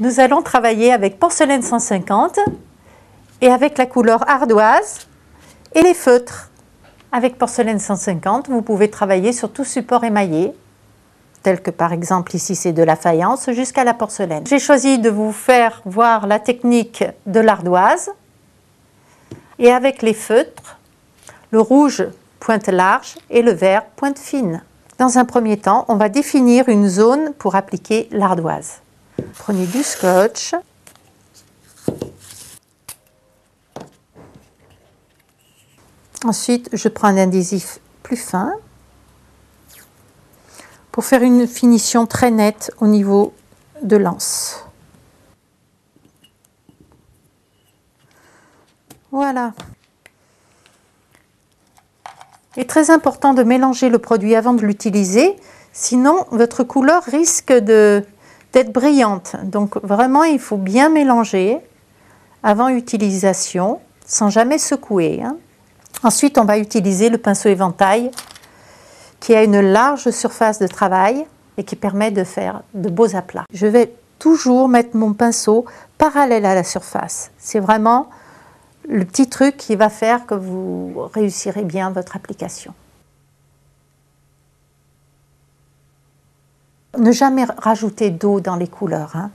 Nous allons travailler avec porcelaine 150 et avec la couleur ardoise et les feutres. Avec porcelaine 150, vous pouvez travailler sur tout support émaillé, tel que par exemple ici c'est de la faïence jusqu'à la porcelaine. J'ai choisi de vous faire voir la technique de l'ardoise et avec les feutres, le rouge pointe large et le vert pointe fine. Dans un premier temps, on va définir une zone pour appliquer l'ardoise. Prenez du scotch. Ensuite, je prends un adhésif plus fin pour faire une finition très nette au niveau de l'anse. Voilà. Il est très important de mélanger le produit avant de l'utiliser, sinon votre couleur risque brillante. Donc vraiment, il faut bien mélanger avant utilisation, sans jamais secouer. Hein. Ensuite, on va utiliser le pinceau éventail qui a une large surface de travail et qui permet de faire de beaux aplats. Je vais toujours mettre mon pinceau parallèle à la surface. C'est vraiment le petit truc qui va faire que vous réussirez bien votre application. Ne jamais rajouter d'eau dans les couleurs hein.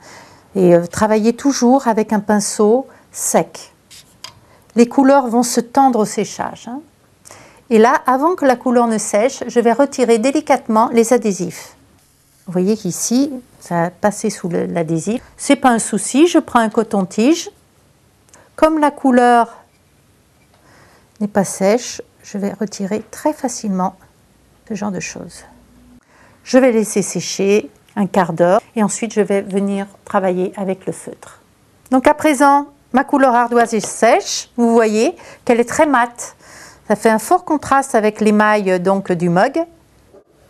et euh, travailler toujours avec un pinceau sec. Les couleurs vont se tendre au séchage. Hein. Et là, avant que la couleur ne sèche, je vais retirer délicatement les adhésifs. Vous voyez qu'ici, ça a passé sous l'adhésif. C'est pas un souci, je prends un coton-tige comme la couleur n'est pas sèche, je vais retirer très facilement ce genre de choses. Je vais laisser sécher un quart d'heure et ensuite je vais venir travailler avec le feutre. Donc à présent, ma couleur ardoise est sèche. Vous voyez qu'elle est très mate. Ça fait un fort contraste avec l'émail donc du mug.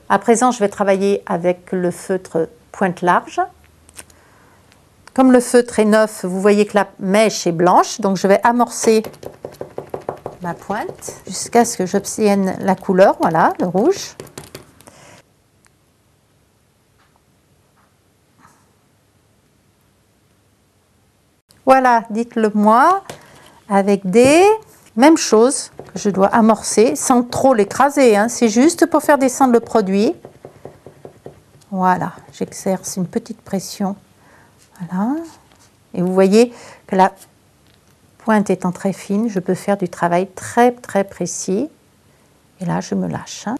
À présent, je vais travailler avec le feutre pointe large. Comme le feutre est neuf, vous voyez que la mèche est blanche, donc je vais amorcer ma pointe jusqu'à ce que j'obtienne la couleur, voilà, le rouge. Voilà, dites-le moi, avec des... Même chose que je dois amorcer sans trop l'écraser, hein. c'est juste pour faire descendre le produit. Voilà, j'exerce une petite pression voilà. Et vous voyez que la pointe étant très fine, je peux faire du travail très très précis. Et là, je me lâche. Hein.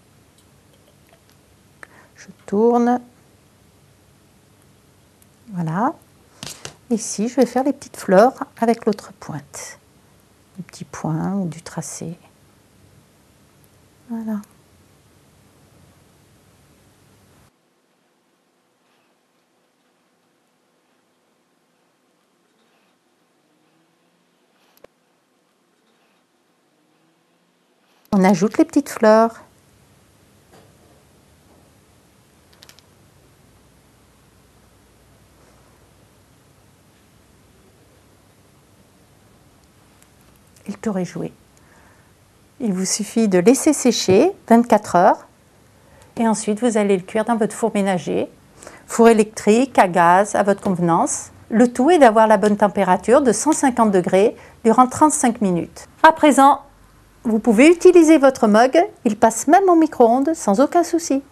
Je tourne. Voilà. Ici, je vais faire les petites fleurs avec l'autre pointe. Du petit point ou du tracé. Voilà. On ajoute les petites fleurs. Et le tour joué. Il vous suffit de laisser sécher 24 heures et ensuite vous allez le cuire dans votre four ménager, four électrique, à gaz, à votre convenance. Le tout est d'avoir la bonne température de 150 degrés durant 35 minutes. À présent, vous pouvez utiliser votre mug, il passe même au micro-ondes sans aucun souci.